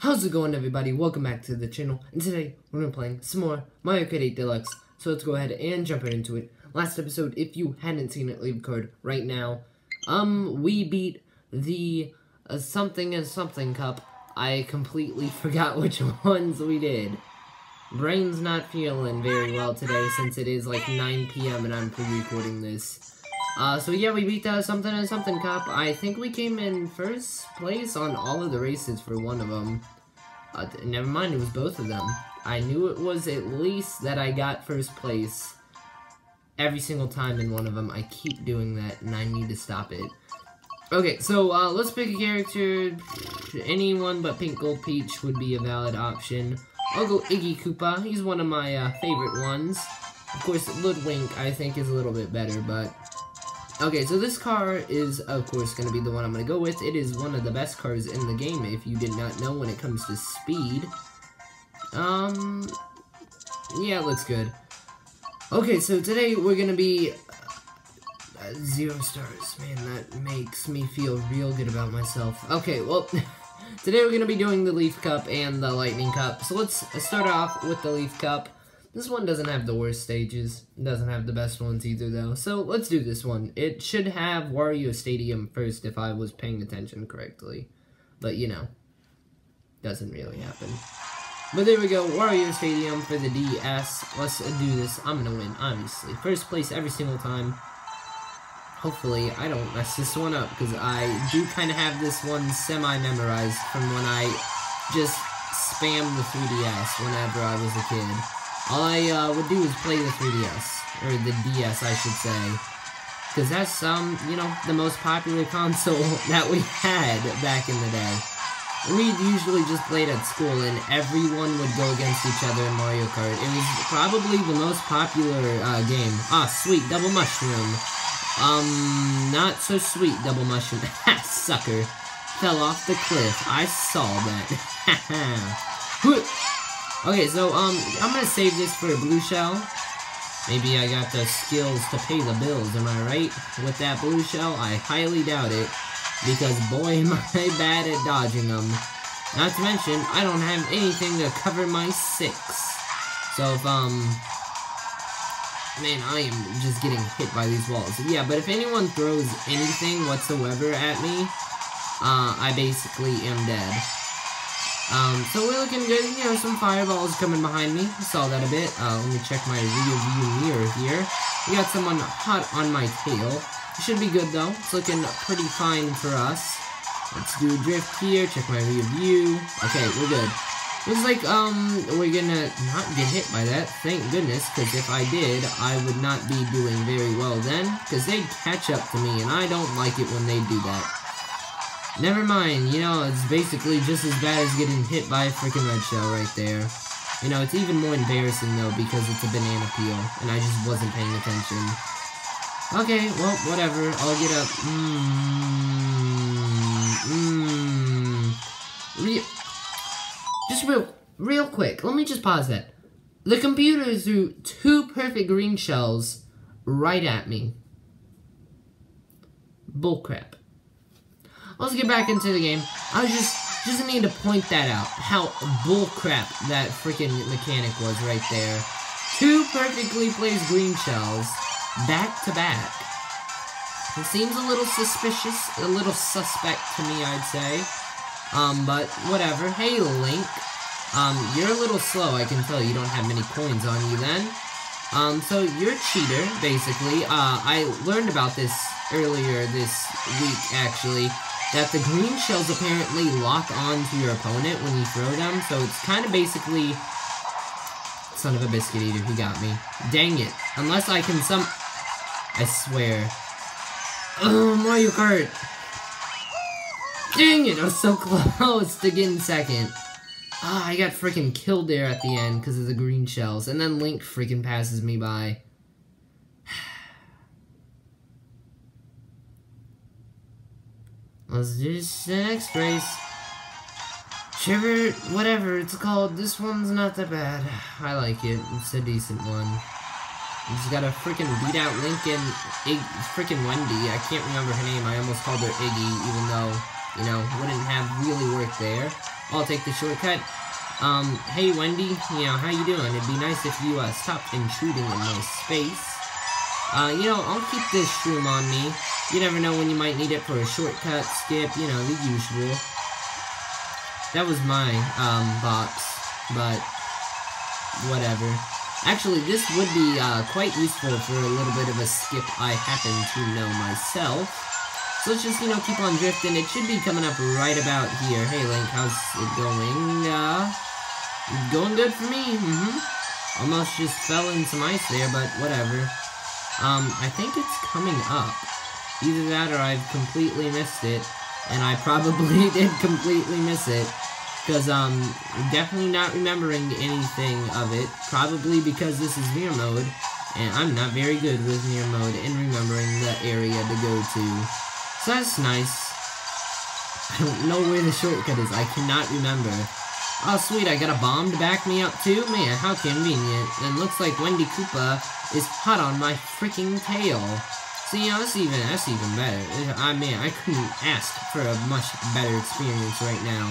How's it going everybody? Welcome back to the channel, and today we're gonna be playing some more Mario Kart 8 Deluxe. So let's go ahead and jump right into it. Last episode, if you hadn't seen it, leave a card right now. Um, we beat the uh, something and something cup. I completely forgot which ones we did. Brain's not feeling very well today since it is like 9 p.m. and I'm pre-recording this. Uh, so yeah, we beat the something and something cup. I think we came in first place on all of the races for one of them. Uh, never mind, it was both of them. I knew it was at least that I got first place every single time in one of them. I keep doing that, and I need to stop it. Okay, so uh, let's pick a character. Anyone but Pink Gold Peach would be a valid option. I'll go Iggy Koopa. He's one of my uh, favorite ones. Of course, Ludwig I think is a little bit better, but Okay, so this car is, of course, going to be the one I'm going to go with. It is one of the best cars in the game, if you did not know when it comes to speed. Um, yeah, it looks good. Okay, so today we're going to be uh, zero stars. Man, that makes me feel real good about myself. Okay, well, today we're going to be doing the Leaf Cup and the Lightning Cup. So let's start off with the Leaf Cup. This one doesn't have the worst stages. It doesn't have the best ones either, though. So, let's do this one. It should have Wario Stadium first if I was paying attention correctly. But, you know, doesn't really happen. But there we go, Wario Stadium for the DS. Let's do this. I'm gonna win, obviously. First place every single time. Hopefully, I don't mess this one up, because I do kind of have this one semi-memorized from when I just spammed the 3DS whenever I was a kid. All I uh, would do is play the 3DS, or the DS, I should say. Because that's, um, you know, the most popular console that we had back in the day. We usually just played at school, and everyone would go against each other in Mario Kart. It was probably the most popular uh, game. Ah, sweet, double mushroom. Um, not so sweet, double mushroom. Ha, sucker. Fell off the cliff. I saw that. Ha Okay, so, um, I'm gonna save this for a blue shell. Maybe I got the skills to pay the bills, am I right? With that blue shell, I highly doubt it. Because, boy, am I bad at dodging them. Not to mention, I don't have anything to cover my six. So if, um... Man, I am just getting hit by these walls. Yeah, but if anyone throws anything whatsoever at me, uh, I basically am dead. Um, so we're looking good. You know, some fireballs coming behind me. Saw that a bit. Uh, let me check my rear view mirror here. We got someone hot on my tail. should be good, though. It's looking pretty fine for us. Let's do a drift here. Check my rear view. Okay, we're good. Looks like, um, we're gonna not get hit by that. Thank goodness, because if I did, I would not be doing very well then. Because they'd catch up to me, and I don't like it when they do that. Never mind, you know, it's basically just as bad as getting hit by a freaking red shell right there. You know, it's even more embarrassing, though, because it's a banana peel, and I just wasn't paying attention. Okay, well, whatever, I'll get up. Mmm, mmm. Just real, real quick, let me just pause that. The computer threw two perfect green shells right at me. Bullcrap let's get back into the game. I was just just need to point that out. How bullcrap that freaking mechanic was right there. Two perfectly placed green shells, back to back. It seems a little suspicious, a little suspect to me, I'd say. Um, but whatever. Hey, Link. Um, you're a little slow, I can tell. You don't have many coins on you then. Um, so you're a cheater, basically. Uh, I learned about this earlier this week, actually that the green shells apparently lock onto your opponent when you throw them, so it's kind of basically... Son of a biscuit eater, he got me. Dang it. Unless I can some... I swear. Oh, Mario Kart! Dang it, I was so close to getting second. Ah, oh, I got freaking killed there at the end because of the green shells, and then Link freaking passes me by. Let's do the next race. Shiver, whatever it's called, this one's not that bad. I like it. It's a decent one. He's gotta freaking beat out Lincoln, Ig freaking Wendy. I can't remember her name. I almost called her Iggy, even though, you know, wouldn't have really worked there. I'll take the shortcut. Um, hey Wendy, you know, how you doing? It'd be nice if you, uh, stopped intruding in my space. Uh, you know, I'll keep this shroom on me. You never know when you might need it for a shortcut, skip, you know, the usual. That was my, um, box, but whatever. Actually, this would be, uh, quite useful for a little bit of a skip I happen to know myself. So let's just, you know, keep on drifting. It should be coming up right about here. Hey, Link, how's it going? Uh, going good for me, mm-hmm. Almost just fell in some ice there, but whatever. Um, I think it's coming up. Either that or I've completely missed it. And I probably did completely miss it. Because, um, definitely not remembering anything of it. Probably because this is mirror mode. And I'm not very good with mirror mode in remembering the area to go to. So that's nice. I don't know where the shortcut is. I cannot remember. Oh, sweet, I got a bomb to back me up, too? Man, how convenient. And looks like Wendy Koopa is hot on my freaking tail. See, you know, that's even, that's even better. I mean, I couldn't ask for a much better experience right now.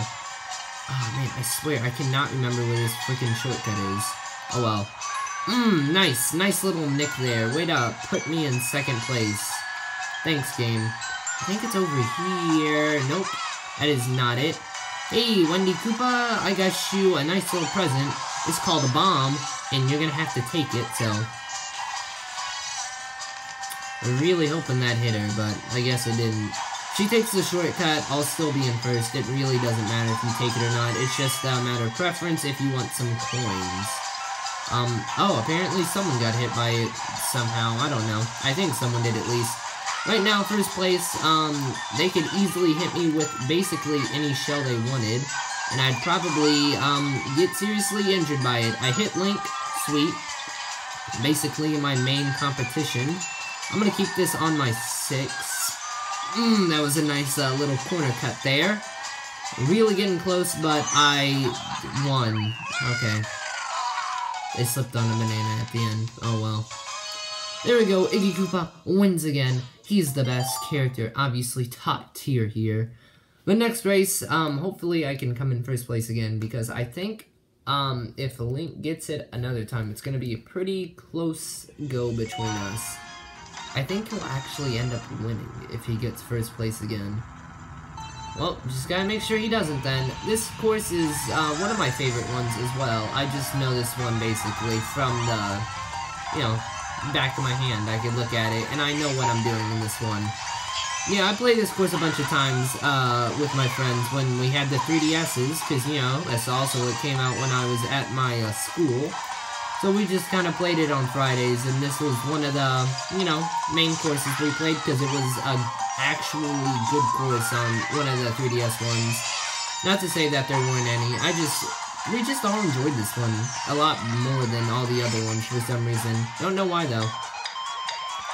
Oh, man, I swear, I cannot remember where this freaking shortcut is. Oh, well. Mmm, nice. Nice little nick there. Way to put me in second place. Thanks, game. I think it's over here. Nope. That is not it. Hey, Wendy Koopa, I got you a nice little present. It's called a bomb, and you're gonna have to take it, so... I'm really hoping that hit her, but I guess it didn't. She takes the shortcut, I'll still be in first. It really doesn't matter if you take it or not. It's just a matter of preference if you want some coins. Um, oh, apparently someone got hit by it somehow. I don't know. I think someone did at least. Right now, first place, um, they could easily hit me with basically any shell they wanted, and I'd probably, um, get seriously injured by it. I hit Link, sweet, basically my main competition. I'm gonna keep this on my six. Mmm, that was a nice, uh, little corner cut there. Really getting close, but I won. Okay. They slipped on a banana at the end. Oh well. There we go, Iggy Koopa wins again. He's the best character, obviously top tier here. The next race, um, hopefully I can come in first place again, because I think, um, if Link gets it another time, it's gonna be a pretty close go between us. I think he'll actually end up winning if he gets first place again. Well, just gotta make sure he doesn't then. This course is uh, one of my favorite ones as well. I just know this one basically from the, you know, back of my hand. I can look at it, and I know what I'm doing in this one. Yeah, I played this course a bunch of times uh, with my friends when we had the 3DSs, because, you know, that's also what came out when I was at my uh, school. So we just kind of played it on Fridays, and this was one of the, you know, main courses we played, because it was a actually good course on one of the 3DS ones. Not to say that there weren't any, I just we just all enjoyed this one a lot more than all the other ones for some reason. Don't know why though.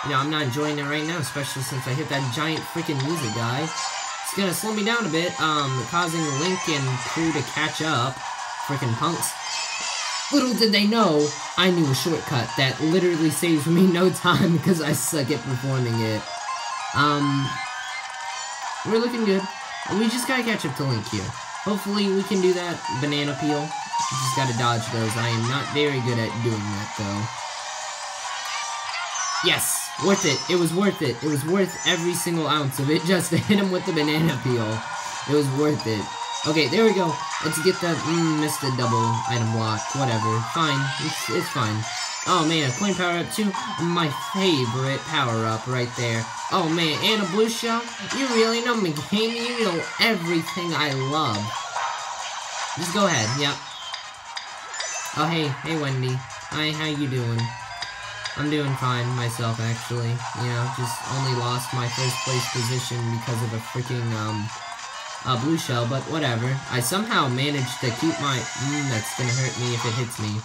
You know, I'm not enjoying it right now, especially since I hit that giant freaking music guy. It's gonna slow me down a bit, um, causing Link and crew to catch up. Freaking punks. Little did they know, I knew a shortcut that literally saves me no time because I suck at performing it. Um, we're looking good. We just gotta catch up to Link here. Hopefully we can do that. Banana peel. Just gotta dodge those. I am not very good at doing that, though. Yes! Worth it. It was worth it. It was worth every single ounce of it just to hit him with the banana peel. It was worth it. Okay, there we go. Let's get that, mm, missed a double item block. Whatever. Fine. It's, it's fine. Oh man, coin power up too. My favorite power up right there. Oh man, and a blue shell? You really know me, game. You know everything I love. Just go ahead, yep. Oh hey, hey Wendy. Hi, how you doing? I'm doing fine myself actually. You know, just only lost my first place position because of a freaking um a blue shell, but whatever. I somehow managed to keep my mm, that's gonna hurt me if it hits me.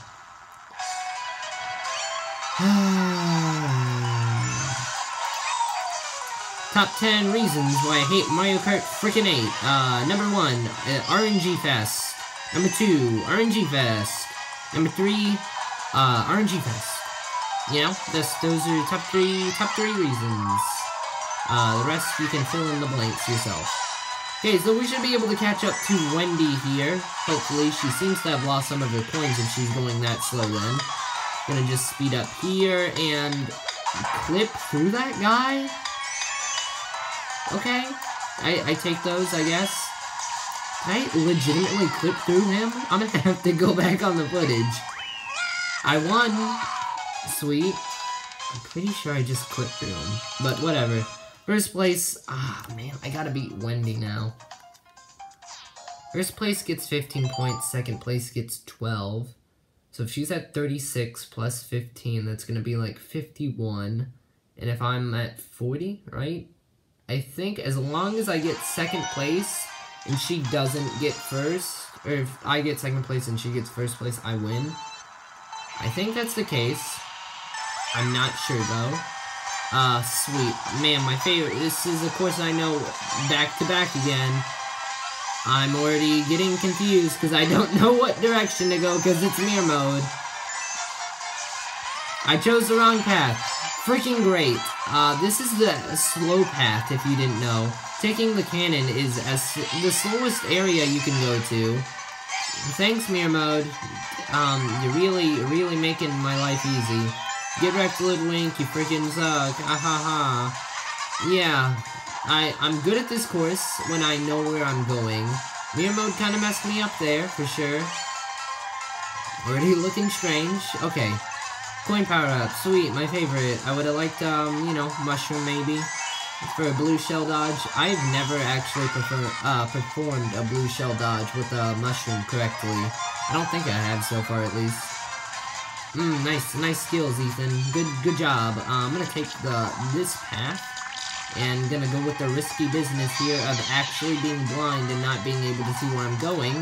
Top 10 reasons why I hate Mario Kart freaking 8. Uh, number 1, uh, RNG Fest. Number 2, RNG Fest. Number 3, uh, RNG Fest. You know, this, those are top 3, top 3 reasons. Uh, the rest you can fill in the blanks yourself. Okay, so we should be able to catch up to Wendy here. Hopefully, she seems to have lost some of her coins if she's going that slow then. Gonna just speed up here and clip through that guy? Okay. I, I take those, I guess. I legitimately clip through him? I'm gonna have to go back on the footage. I won. Sweet. I'm pretty sure I just clipped through him. But whatever. First place, ah man, I gotta beat Wendy now. First place gets 15 points, second place gets 12. So if she's at 36 plus 15, that's gonna be like 51. And if I'm at 40, right? I think as long as I get second place and she doesn't get first, or if I get second place and she gets first place, I win. I think that's the case. I'm not sure though. Uh, sweet. Man, my favorite. This is of course I know back to back again. I'm already getting confused because I don't know what direction to go because it's mirror mode. I chose the wrong path. Freaking great. Uh, this is the slow path if you didn't know. Taking the cannon is as the slowest area you can go to. Thanks, mirror mode. Um, you're really, really making my life easy. Get wrecked, Little Link, you freaking suck. Ah ha ha. Yeah, I, I'm good at this course when I know where I'm going. Mirror mode kind of messed me up there, for sure. Already looking strange. Okay. Coin power-up. Sweet, my favorite. I would have liked, um, you know, mushroom maybe. For a blue shell dodge. I've never actually prefer, uh, performed a blue shell dodge with a mushroom correctly. I don't think I have so far, at least. Mmm, nice, nice skills, Ethan. Good, good job. Uh, I'm gonna take the this path, and gonna go with the risky business here of actually being blind and not being able to see where I'm going.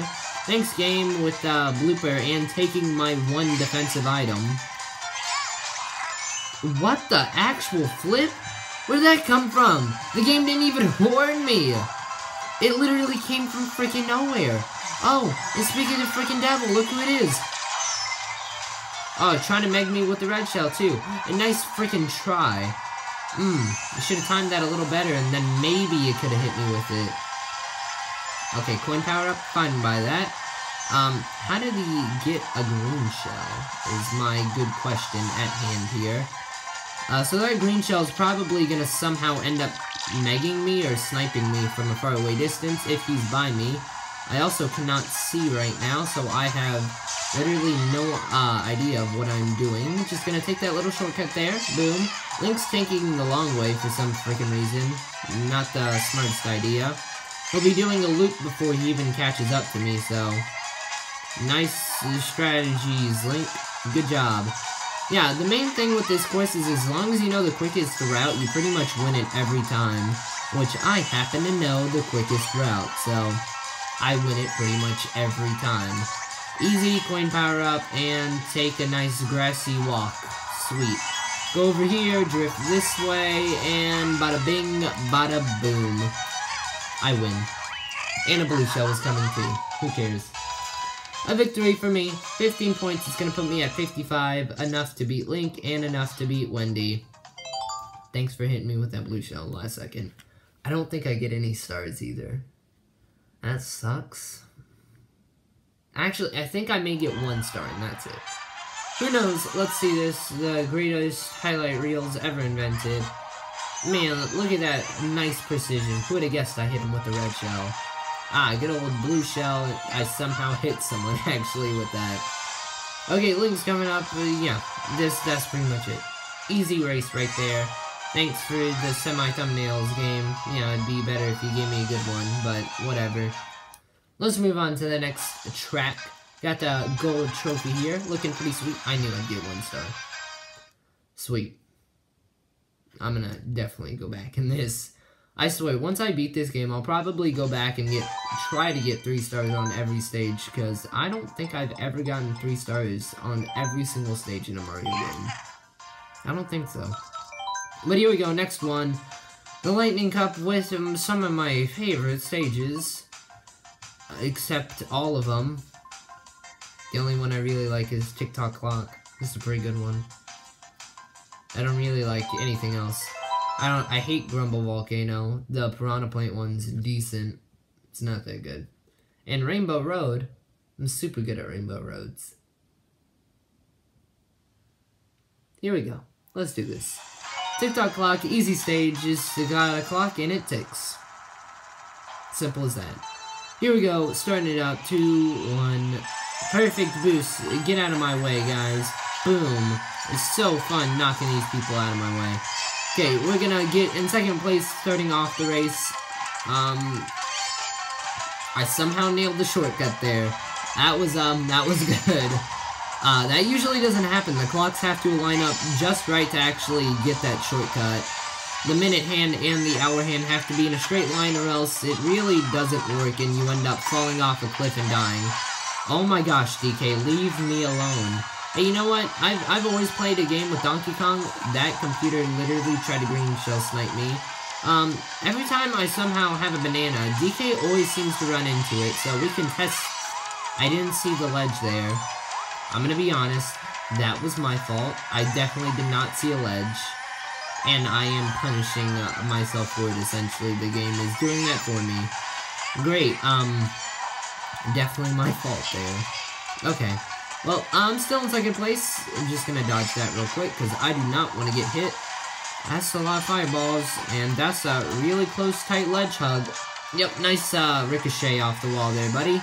Thanks, game, with uh, blooper and taking my one defensive item. What the actual flip? Where did that come from? The game didn't even warn me. It literally came from freaking nowhere. Oh, and speaking of freaking devil, look who it is. Oh, trying to meg me with the red shell, too. A nice freaking try. Mmm, you should have timed that a little better, and then maybe you could have hit me with it. Okay, coin power up, fine by that. Um, how did he get a green shell, is my good question at hand here. Uh, so that green shell is probably gonna somehow end up megging me or sniping me from a faraway distance if he's by me. I also cannot see right now, so I have literally no uh, idea of what I'm doing. Just gonna take that little shortcut there. Boom. Link's taking the long way for some freaking reason. Not the smartest idea. He'll be doing a loop before he even catches up to me, so... Nice strategies, Link. Good job. Yeah, the main thing with this course is as long as you know the quickest route, you pretty much win it every time. Which I happen to know the quickest route, so... I win it pretty much every time. Easy coin power up and take a nice grassy walk. Sweet. Go over here, drift this way, and bada bing, bada boom. I win. And a blue shell is coming too. Who cares? A victory for me. 15 points. It's going to put me at 55. Enough to beat Link and enough to beat Wendy. Thanks for hitting me with that blue shell last second. I don't think I get any stars either. That sucks. Actually, I think I may get one star, and that's it. Who knows? Let's see this. The greatest highlight reels ever invented. Man, look at that nice precision. Who would have guessed I hit him with the red shell? Ah, good old blue shell. I somehow hit someone, actually, with that. Okay, Link's coming up. Uh, yeah, this that's pretty much it. Easy race right there. Thanks for the semi-thumbnails game. You know, it'd be better if you gave me a good one, but whatever. Let's move on to the next track. Got the gold trophy here. Looking pretty sweet. I knew I'd get one star. Sweet. I'm gonna definitely go back in this. I swear, once I beat this game, I'll probably go back and get try to get three stars on every stage, because I don't think I've ever gotten three stars on every single stage in a Mario game. I don't think so. But here we go, next one. The Lightning Cup with um, some of my favorite stages. Except all of them. The only one I really like is Tick-Tock Clock. This is a pretty good one. I don't really like anything else. I don't. I hate Grumble Volcano. The Piranha Plant one's decent. It's not that good. And Rainbow Road, I'm super good at Rainbow Roads. Here we go. Let's do this. Tick-tock clock, easy stage, just got a clock and it ticks. Simple as that. Here we go, starting it two, one, perfect boost. Get out of my way, guys. Boom. It's so fun knocking these people out of my way. Okay, we're gonna get in second place starting off the race. Um, I somehow nailed the shortcut there. That was, um, that was good. Uh, that usually doesn't happen. The clocks have to line up just right to actually get that shortcut. The minute hand and the hour hand have to be in a straight line or else it really doesn't work and you end up falling off a cliff and dying. Oh my gosh, DK, leave me alone. Hey, you know what? I've, I've always played a game with Donkey Kong. That computer literally tried to green shell snipe me. Um, every time I somehow have a banana, DK always seems to run into it, so we can test... I didn't see the ledge there. I'm gonna be honest, that was my fault. I definitely did not see a ledge. And I am punishing uh, myself for it, essentially. The game is doing that for me. Great, um, definitely my fault there. Okay. Well, I'm still in second place. I'm just gonna dodge that real quick, because I do not want to get hit. That's a lot of fireballs, and that's a really close, tight ledge hug. Yep, nice uh, ricochet off the wall there, buddy.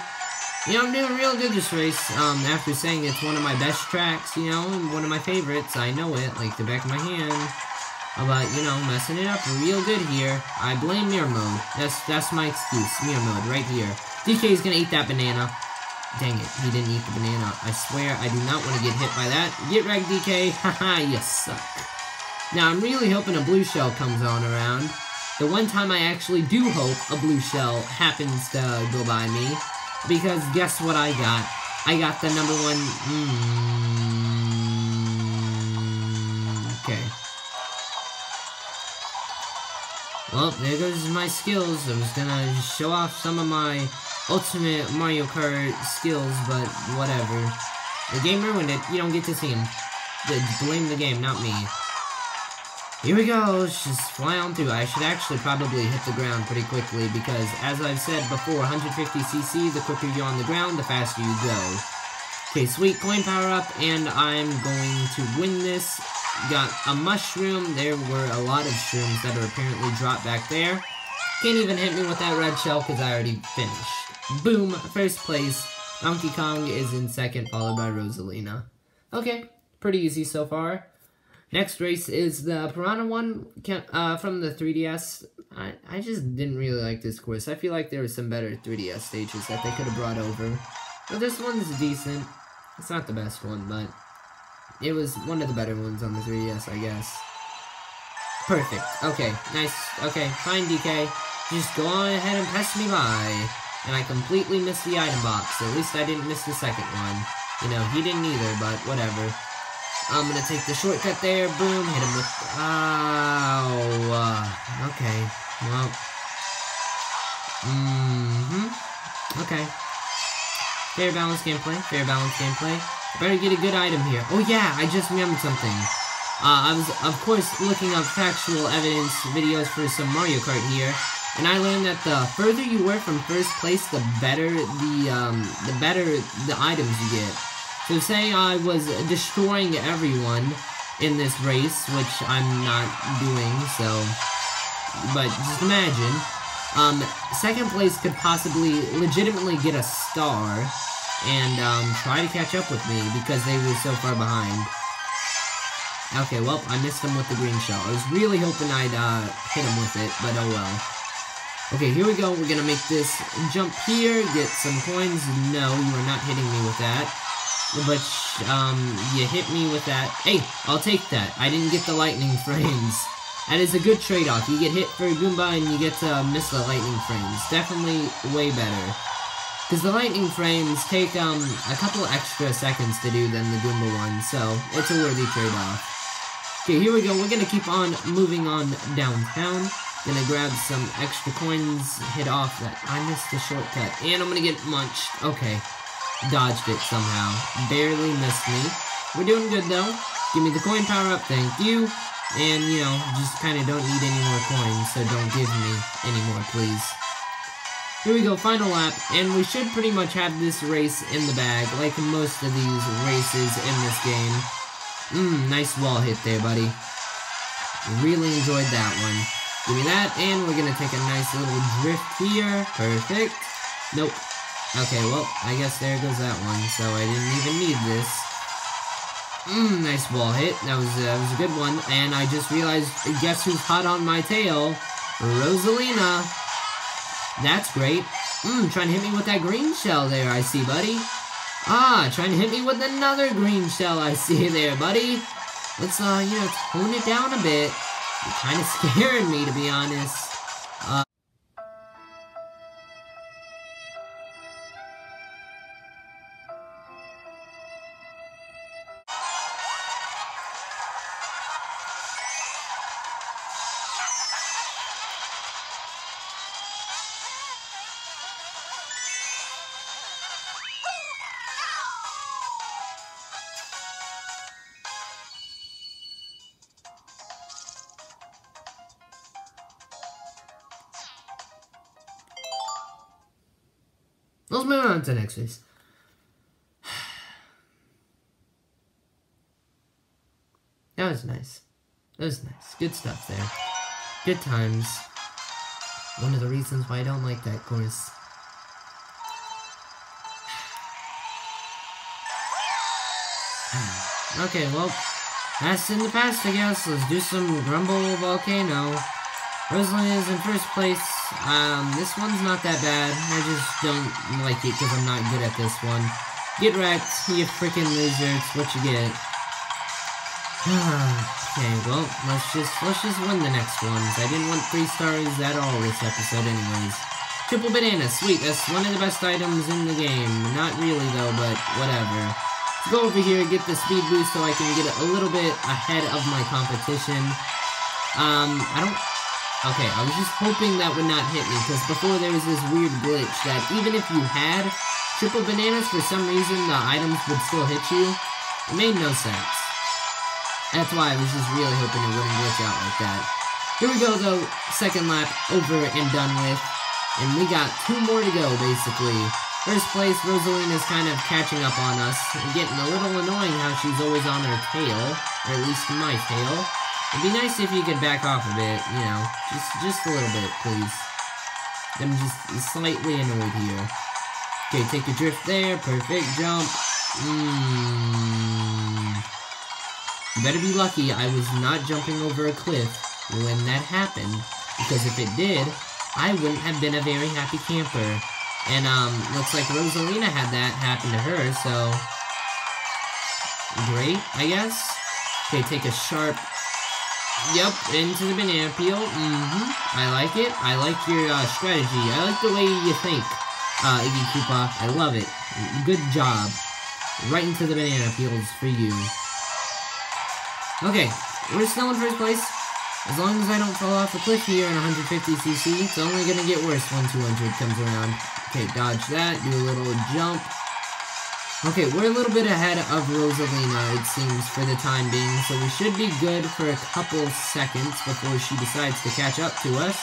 You know, I'm doing real good this race, um, after saying it's one of my best tracks, you know, and one of my favorites. I know it, like the back of my hand. But, you know, messing it up real good here. I blame mirror mode. That's that's my excuse. Mirror mode, right here. DK is gonna eat that banana. Dang it, he didn't eat the banana. I swear, I do not want to get hit by that. Get wrecked, DK. Haha, you suck. Now, I'm really hoping a blue shell comes on around. The one time I actually do hope a blue shell happens to go by me because guess what I got? I got the number one... Mm, Well, there goes my skills. I was gonna show off some of my ultimate Mario Kart skills, but whatever. The game ruined it. You don't get to see him. Blame the game, not me. Here we go, let's just fly on through. I should actually probably hit the ground pretty quickly because, as I've said before, 150cc, the quicker you're on the ground, the faster you go. Okay, sweet coin power up, and I'm going to win this. Got a mushroom. There were a lot of shrooms that are apparently dropped back there. Can't even hit me with that red shell because I already finished. Boom, first place. Donkey Kong is in second, followed by Rosalina. Okay, pretty easy so far. Next race is the Piranha one uh, from the 3DS. I, I just didn't really like this course. I feel like there were some better 3DS stages that they could have brought over. But this one's decent. It's not the best one, but it was one of the better ones on the 3DS, I guess. Perfect. Okay, nice. Okay, fine, DK. Just go on ahead and pass me by. And I completely missed the item box. At least I didn't miss the second one. You know, he didn't either, but whatever. I'm gonna take the shortcut there. Boom. Hit him with... Oh. Uh, okay. Well. Mm-hmm. Okay. Fair balance gameplay. Fair balance gameplay. Better get a good item here. Oh yeah, I just remembered something. Uh, I was, of course, looking up factual evidence videos for some Mario Kart here, and I learned that the further you were from first place, the better the, um, the better the items you get. So say I was destroying everyone in this race, which I'm not doing, so... But just imagine. Um, second place could possibly legitimately get a star and um, try to catch up with me because they were so far behind. Okay, well, I missed him with the green shell. I was really hoping I'd uh, hit him with it, but oh well. Okay, here we go. We're gonna make this jump here, get some coins. No, you are not hitting me with that. But, um, you hit me with that. Hey, I'll take that. I didn't get the lightning frames. That is a good trade-off. You get hit for a Goomba and you get to miss the lightning frames. Definitely way better. Because the lightning frames take, um, a couple extra seconds to do than the Goomba ones, so it's a worthy trade-off. Okay, here we go. We're gonna keep on moving on downtown. Gonna grab some extra coins, hit off that. I missed the shortcut. And I'm gonna get munched. Okay. Dodged it somehow. Barely missed me. We're doing good, though. Give me the coin power up, thank you. And, you know, just kind of don't need any more coins, so don't give me any more, please. Here we go, final lap, and we should pretty much have this race in the bag, like most of these races in this game. Mmm, nice wall hit there, buddy. Really enjoyed that one. Give me that, and we're gonna take a nice little drift here. Perfect. Nope. Okay, well, I guess there goes that one, so I didn't even need this. Mmm, nice wall hit. That was, uh, was a good one, and I just realized, guess who's hot on my tail? Rosalina. That's great. Mmm, trying to hit me with that green shell there, I see, buddy. Ah, trying to hit me with another green shell I see there, buddy. Let's, uh, you know, tone it down a bit. You're kind of scaring me, to be honest. Uh, race. That was nice. That was nice. Good stuff there. Good times. One of the reasons why I don't like that course. okay, well, that's in the past, I guess. Let's do some Grumble Volcano. Rosalina is in first place. Um, this one's not that bad. I just don't like it because I'm not good at this one. Get wrecked, you freaking lizards. What you get? okay, well, let's just let's just win the next ones. I didn't want three stars at all this episode, anyways. Triple banana, sweet. That's one of the best items in the game. Not really though, but whatever. Let's go over here, get the speed boost so I can get a little bit ahead of my competition. Um, I don't Okay, I was just hoping that would not hit me, because before there was this weird glitch that even if you had triple bananas, for some reason the items would still hit you. It made no sense. That's why I was just really hoping it wouldn't glitch out like that. Here we go, though. Second lap over and done with. And we got two more to go, basically. First place, Rosalina's kind of catching up on us. And getting a little annoying how she's always on her tail. Or at least my tail. It'd be nice if you could back off a bit, you know. Just just a little bit, please. I'm just slightly annoyed here. Okay, take a drift there. Perfect jump. Mmm. You better be lucky I was not jumping over a cliff when that happened. Because if it did, I wouldn't have been a very happy camper. And, um, looks like Rosalina had that happen to her, so... Great, I guess. Okay, take a sharp Yep, into the banana peel. Mm-hmm. I like it. I like your uh, strategy. I like the way you think, uh, Iggy Koopa. I love it. Good job. Right into the banana peels for you. Okay, we're still in first place. As long as I don't fall off the cliff here in 150cc, it's only gonna get worse when 200 comes around. Okay, dodge that, do a little jump. Okay, we're a little bit ahead of Rosalina, it seems, for the time being, so we should be good for a couple seconds before she decides to catch up to us.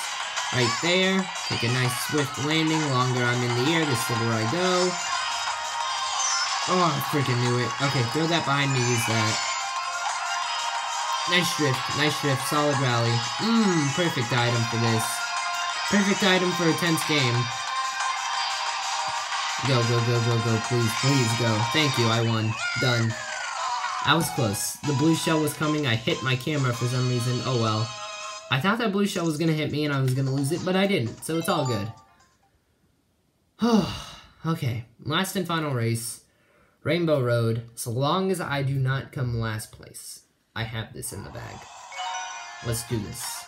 Right there. Take a nice swift landing. Longer I'm in the air, the slower I go. Oh, I freaking knew it. Okay, throw that behind me, use that. Nice drift, nice drift, solid rally. Mmm, perfect item for this. Perfect item for a tense game. Go, go, go, go, go, please, please go. Thank you, I won. Done. I was close. The blue shell was coming, I hit my camera for some reason. Oh well. I thought that blue shell was gonna hit me and I was gonna lose it, but I didn't, so it's all good. okay, last and final race. Rainbow Road. So long as I do not come last place, I have this in the bag. Let's do this.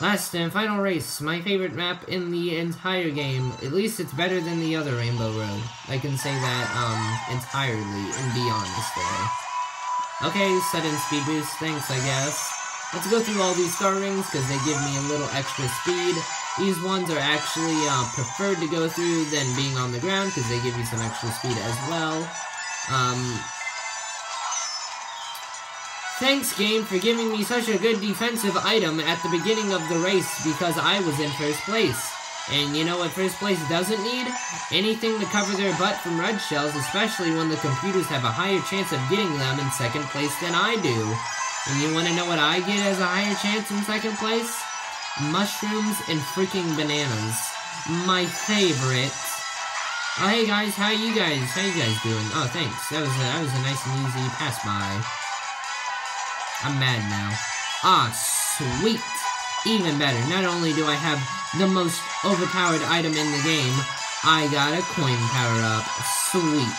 Last and final race, my favorite map in the entire game. At least it's better than the other Rainbow Road. I can say that, um, entirely, and be honest there. Okay, sudden speed boost, thanks, I guess. Let's go through all these star rings, because they give me a little extra speed. These ones are actually, uh, preferred to go through than being on the ground, because they give you some extra speed as well. Um, Thanks, game, for giving me such a good defensive item at the beginning of the race because I was in first place. And you know what first place doesn't need? Anything to cover their butt from red shells, especially when the computers have a higher chance of getting them in second place than I do. And you want to know what I get as a higher chance in second place? Mushrooms and freaking bananas. My favorite. Oh, hey guys, how you guys? How you guys doing? Oh, thanks. That was a, that was a nice and easy pass by. I'm mad now. Ah, sweet. Even better. Not only do I have the most overpowered item in the game, I got a coin power-up. Sweet.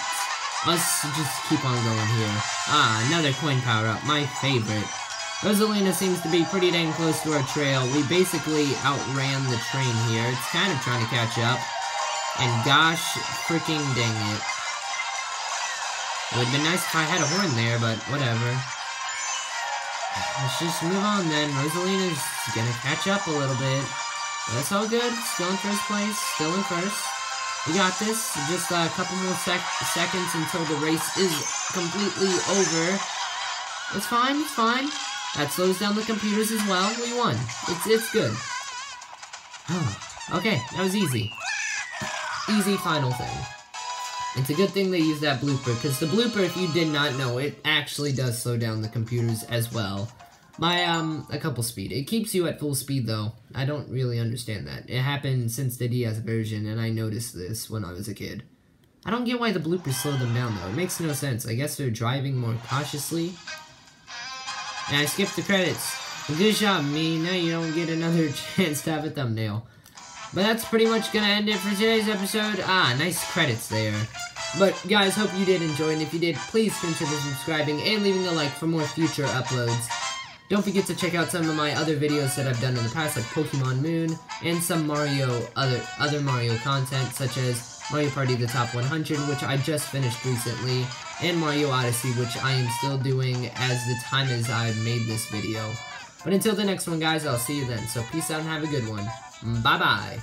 Let's just keep on going here. Ah, another coin power-up. My favorite. Rosalina seems to be pretty dang close to our trail. We basically outran the train here. It's kind of trying to catch up. And gosh freaking dang it. It would have been nice if I had a horn there, but whatever. Let's just move on then. Rosalina's gonna catch up a little bit. But that's all good. Still in first place. Still in first. We got this. Just a couple more sec seconds until the race is completely over. It's fine. It's fine. That slows down the computers as well. We won. It's it's good. okay, that was easy. Easy final thing. It's a good thing they used that blooper, because the blooper, if you did not know, it actually does slow down the computers as well. By, um, a couple speed. It keeps you at full speed, though. I don't really understand that. It happened since the DS version, and I noticed this when I was a kid. I don't get why the bloopers slow them down, though. It makes no sense. I guess they're driving more cautiously. And I skipped the credits. Good job, me. Now you don't get another chance to have a thumbnail. But that's pretty much gonna end it for today's episode. Ah, nice credits there. But guys, hope you did enjoy, and if you did, please consider subscribing and leaving a like for more future uploads. Don't forget to check out some of my other videos that I've done in the past, like Pokemon Moon, and some Mario, other, other Mario content, such as Mario Party The Top 100, which I just finished recently, and Mario Odyssey, which I am still doing as the time as I've made this video. But until the next one, guys, I'll see you then. So peace out and have a good one. 嗯拜拜。